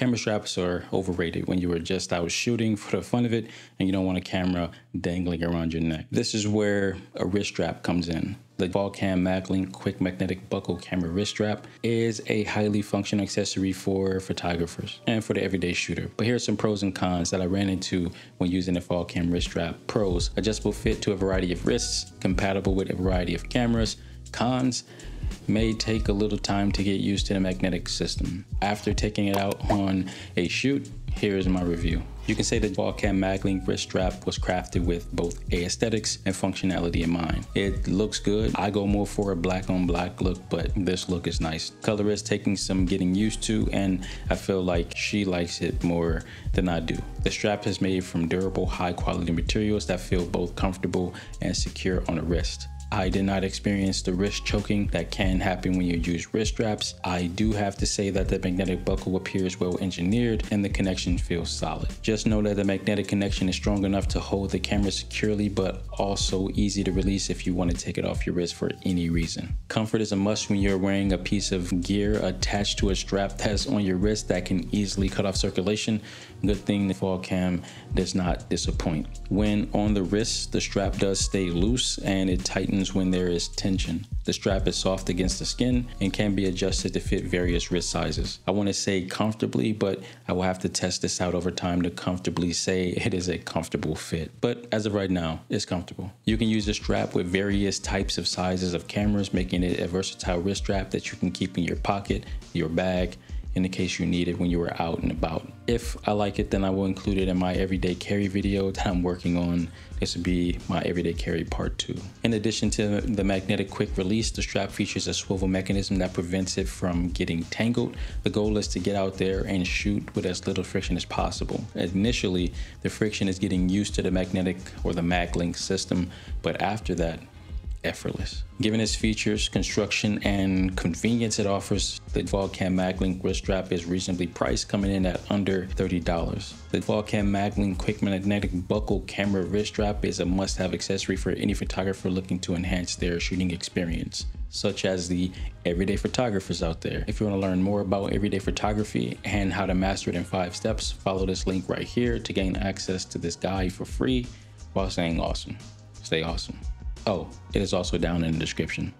Camera straps are overrated when you are just out shooting for the fun of it and you don't want a camera dangling around your neck. This is where a wrist strap comes in. The Falcam MagLink Quick Magnetic Buckle Camera Wrist Strap is a highly functional accessory for photographers and for the everyday shooter. But here are some pros and cons that I ran into when using the Falcam Wrist Strap. Pros, adjustable fit to a variety of wrists, compatible with a variety of cameras. Cons, may take a little time to get used to the magnetic system. After taking it out on a shoot, here is my review. You can say the Falcam MagLink wrist strap was crafted with both aesthetics and functionality in mind. It looks good. I go more for a black on black look, but this look is nice. Color is taking some getting used to, and I feel like she likes it more than I do. The strap is made from durable, high quality materials that feel both comfortable and secure on the wrist. I did not experience the wrist choking that can happen when you use wrist straps. I do have to say that the magnetic buckle appears well engineered and the connection feels solid. Just know that the magnetic connection is strong enough to hold the camera securely, but also easy to release if you want to take it off your wrist for any reason. Comfort is a must when you're wearing a piece of gear attached to a strap that's on your wrist that can easily cut off circulation. Good thing the Falcam does not disappoint. When on the wrist, the strap does stay loose and it tightens when there is tension. The strap is soft against the skin and can be adjusted to fit various wrist sizes. I want to say comfortably, but I will have to test this out over time to comfortably say it is a comfortable fit. But as of right now, it's comfortable. You can use the strap with various types of sizes of cameras, making it a versatile wrist strap that you can keep in your pocket, your bag, in the case you need it when you are out and about. If I like it, then I will include it in my everyday carry video that I'm working on. This would be my everyday carry part two. In addition to the magnetic quick release, the strap features a swivel mechanism that prevents it from getting tangled. The goal is to get out there and shoot with as little friction as possible. Initially, the friction is getting used to the magnetic or the MagLink system, but after that, effortless. Given its features, construction, and convenience it offers, the Falcam MagLink wrist strap is reasonably priced, coming in at under $30. The Falcam MagLink Quick Magnetic Buckle Camera Wrist Strap is a must-have accessory for any photographer looking to enhance their shooting experience such as the everyday photographers out there. If you want to learn more about everyday photography and how to master it in five steps, follow this link right here to gain access to this guide for free while staying awesome. Stay awesome. Oh, it is also down in the description.